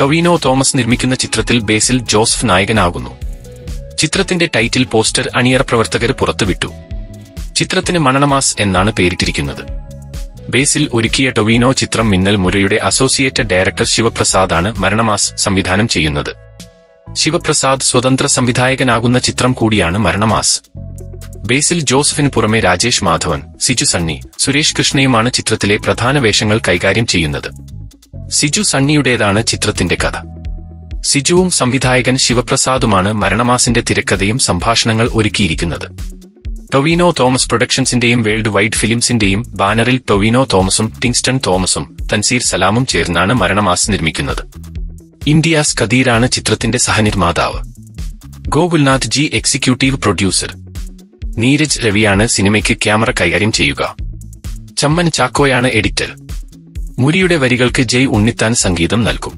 ടൊവിനോ തോമസ് നിർമ്മിക്കുന്ന ചിത്രത്തിൽ ബേസിൽ ജോസഫ് നായകനാകുന്നു. ചിത്രത്തിന്റെ ടൈറ്റിൽ പോസ്റ്റർ അണിയറ പ്രവർത്തകർ പുറത്തുവിട്ടു. ചിത്രത്തിന് മണണമാസ് എന്നാണ് പേരിട്ടിരിക്കുന്നത്. ബേസിൽ ഒരുക്കിയ ടൊവിനോ ചിത്രം മിന്നൽ മുരയുടെ അസോസിയേറ്റ് ഡയറക്ടർ ശിവപ്രസാദാണ് മരണമാസ് സംവിധാനം ചെയ്യുന്നത്. ശിവപ്രസാദ് സ്വതന്ത്ര സംവിധായകനാകുന്ന ചിത്രം കൂടിയാണ് മരണമാസ്. ബേസിൽ ജോസഫിന് പുറമെ രാജേഷ് മാധവൻ സിജു സണ്ണി സുരേഷ് കൃഷ്ണയുമാണ് ചിത്രത്തിലെ പ്രധാന വേഷങ്ങൾ കൈകാര്യം ചെയ്യുന്നത്. സിജു സണ്ണിയുടേതാണ് ചിത്രത്തിന്റെ കഥ. സിജുവും സംവിധായകൻ ശിവപ്രസാദുമാണ് മരണമാസിന്റെ തിരക്കഥയും സംഭാഷണങ്ങൾ ഒരുക്കിയിരിക്കുന്നത്. ടൊവിനോ തോമസ് പ്രൊഡക്ഷൻസിന്റെയും വേൾഡ് വൈഡ് ഫിലിംസിന്റെയും ബാനറിൽ ടൊവിനോ തോമസും ടിങ്സ്റ്റൺ തോമസും തൻസീർ സലാമും ചേർന്നാണ് മരണമാസ് നിർമ്മിക്കുന്നത്. ഇന്ത്യാസ് കദീറാണ് ചിത്രത്തിന്റെ സഹനിർമ്മാതാവ്. Gokulnath G executive producer. Neeraj രവിയാണ് സിനിമയ്ക്ക് ക്യാമറ കൈകാര്യം ചെയ്യുക. ചമ്മൻ ചാക്കോയാണ് എഡിറ്റർ. മുരിയുടെ വരികൾക്ക് ജയ് ഉണ്ണിത്താൻ സംഗീതം നൽകും.